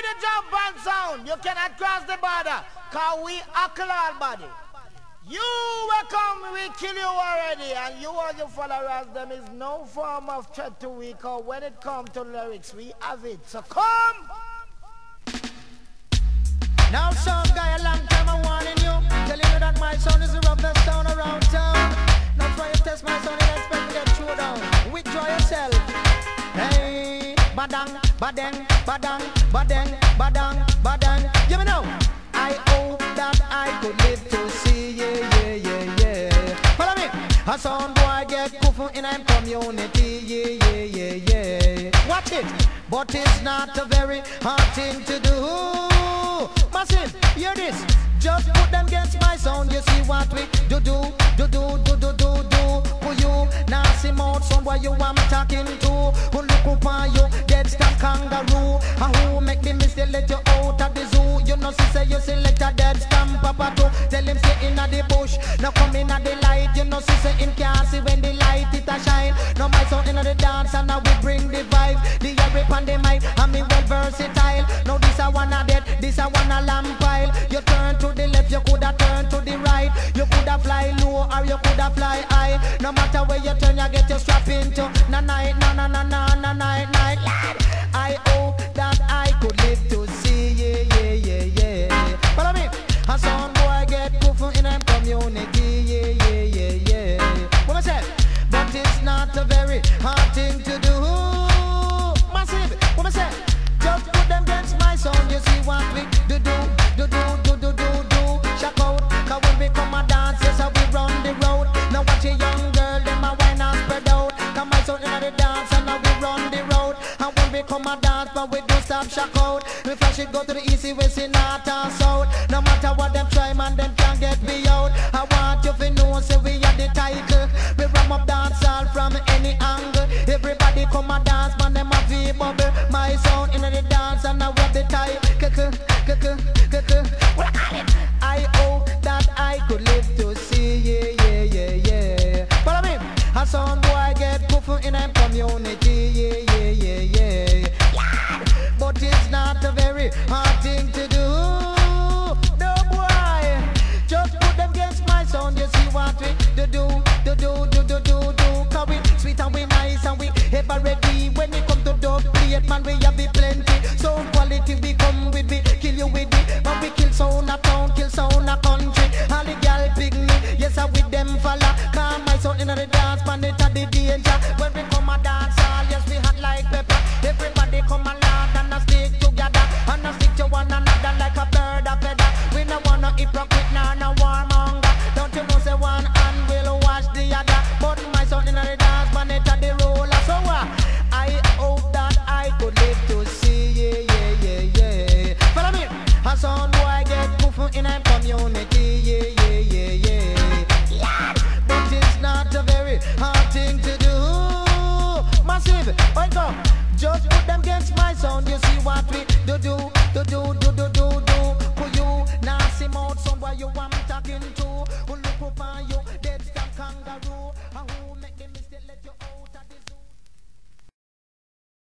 with the jump and sound. You cannot cross the border. Cause we a cloud body. You will come, we kill you already. And you and your followers, them is no form of threat to we. Cause when it comes to lyrics, we have it. So come. Now some guy a long time I'm warning you Telling you that my sound is the roughest sound around town Now try to test my sound and expect to get thrown down Withdraw yourself Hey, badang, badang, badang, badang, badang, badang. Give me now I hope that I could live to see, yeah, yeah, yeah, yeah. Follow me. A sound boy get kufu in a community, yeah, yeah, yeah, yeah. Watch it, but it's not a very hard thing to do. Massive, hear this. Just put them against my sound. You see what we do, do, do, do, do, do, do, you, now see son boy you I'm talking to. Who look upon you, dead stamp kangaroo. And who make the mistake let you out of the zoo? You know, see say you select a dead stamp papa too. Tell him stay in the bush, now come in the light. You know, see say him can't see when the light it a shine. Now my sound in the dance and now we bring the vibe. The air on the mic, and me well versatile. Now this I wanna dead, this I wanna lamp pile. You turn to the left, you coulda turn to the right. You coulda fly low you coulda fly high. No matter where you turn, you get your strap into. We come a dance, but we don't stop shock out. We flash it, go to the easy, we see north and south. No matter what them try, man, them can't get me out. I want you to know, say we are the title. We ram up dance all from any angle. Everybody come and dance, man, them a feel bubble. My sound in the dance and now we have the title. I hope that I could live to see, yeah, yeah, yeah, yeah. Follow me. A sound boy get kufu in a community, monitor the danger. When we